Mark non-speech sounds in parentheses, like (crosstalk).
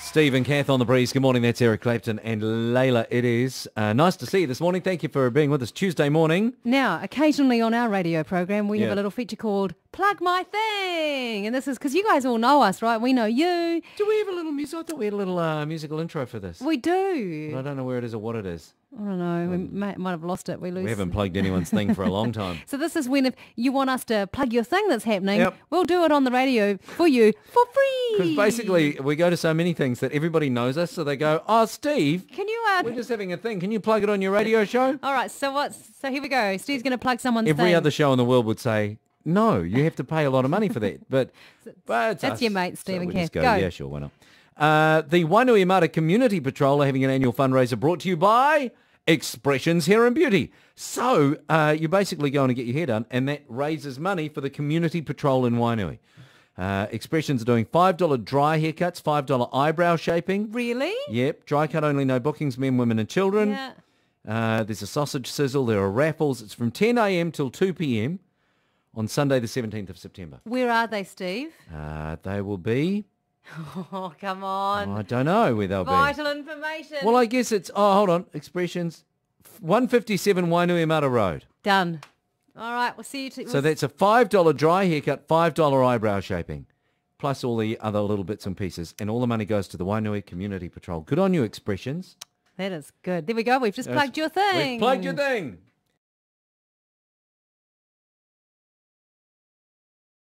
Steve and Kath on the breeze. Good morning. That's Eric Clapton and Layla. It is uh, nice to see you this morning. Thank you for being with us Tuesday morning. Now, occasionally on our radio program, we have a little feature called Plug My Thing. And this is because you guys all know us, right? We know you. Do we have a little music? I thought we had a little uh, musical intro for this. We do. I don't know where it is or what it is. I don't know. We might, might have lost it. We lose. We haven't (laughs) plugged anyone's thing for a long time. (laughs) So this is when if you want us to plug your thing that's happening, Yep. we'll do it on the radio for you for free. Because basically, we go to so many things that everybody knows us, so they go, "Oh, Steve, Can you... Uh, we're just having a thing. Can you plug it on your radio show?" all right, so what's... So here we go. Steve's going to plug someone's Every thing. other show in the world would say, "No, you have to pay a lot of money for that." But, (laughs) but That's us. your mate, So Steve we just go, Go. Yeah, sure, why not? Uh, the Wainuiomata Community Patrol are having an annual fundraiser brought to you by Expressions Hair and Beauty. So uh, you basically go in and get your hair done, and that raises money for the Community Patrol in Wainui. Uh, Expressions are doing $5 dry haircuts, $5 eyebrow shaping. Really? Yep, dry cut only, no bookings, men, women and children. Yeah. Uh, there's a sausage sizzle. There are raffles. It's from 10 a.m. till 2 p.m. on Sunday, the 17th of September. Where are they, Steve? Uh, they will be, (laughs) Oh, come on. I don't know where they'll be. Vital information. Well, I guess it's, oh, hold on, expressions. 157 Wainuiomata Road. Done. All right, we'll see you. T- So that's a $5 dry haircut, $5 eyebrow shaping, plus all the other little bits and pieces. And all the money goes to the Wainui Community Patrol. Good on you, expressions. that is good. There we go. We've just plugged your thing. We've plugged your thing.